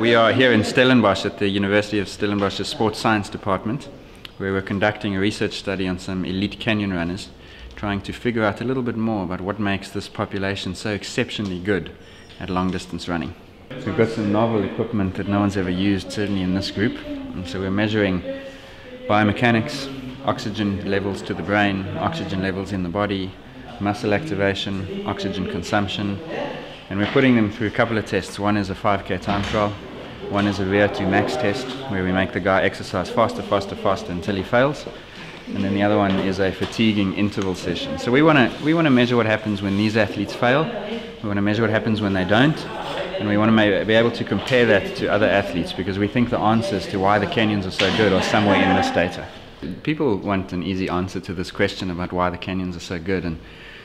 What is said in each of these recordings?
we are here in Stellenbosch at the University of Stellenbosch's Sports Science Department, where we're conducting a research study on some elite Kenyan runners, trying to figure out a little bit more about what makes this population so exceptionally good at long distance running. So we've got some novel equipment that no one's ever used, certainly in this group. And so we're measuring biomechanics, oxygen levels to the brain, oxygen levels in the body, muscle activation, oxygen consumption, and we're putting them through a couple of tests. One is a 5k time trial, one is a VO2 max test where we make the guy exercise faster, faster, faster until he fails. And then the other one is a fatiguing interval session. So we want to we want to measure what happens when these athletes fail. We want to measure what happens when they don't, and we want to be able to compare that to other athletes because we think the answers to why the Kenyans are so good are somewhere in this data. People want an easy answer to this question about why the Kenyans are so good, and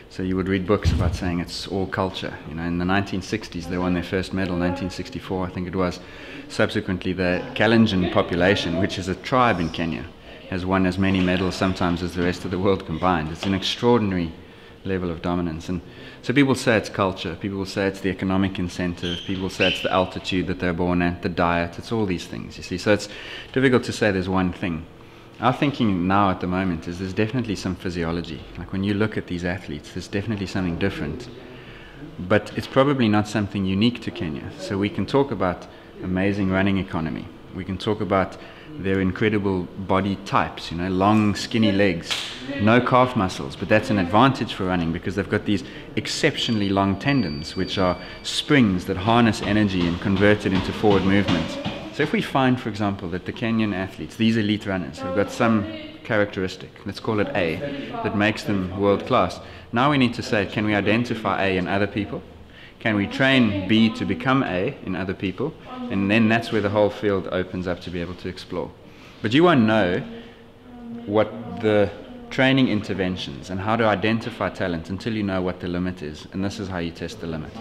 so you would read books about saying it's all culture. You know, in the 1960s they won their first medal, 1964 I think it was. Subsequently, the Kalenjin population, which is a tribe in Kenya, has won as many medals sometimes as the rest of the world combined. It's an extraordinary level of dominance. And so people say it's culture, people say it's the economic incentive, people say it's the altitude that they're born at, the diet, it's all these things, you see. So it's difficult to say there's one thing. Our thinking now at the moment is there's definitely some physiology. Like when you look at these athletes, there's definitely something different. But it's probably not something unique to Kenya. So we can talk about amazing running economy. We can talk about their incredible body types, you know, long, skinny legs, no calf muscles, but that's an advantage for running because they've got these exceptionally long tendons, which are springs that harness energy and convert it into forward movement. So if we find, for example, that the Kenyan athletes, these elite runners, have got some characteristic, let's call it A, that makes them world class, now we need to say, can we identify A in other people? Can we train B to become A in other people? And then that's where the whole field opens up to be able to explore. But you won't know what the training interventions and how to identify talent until you know what the limit is. And this is how you test the limit.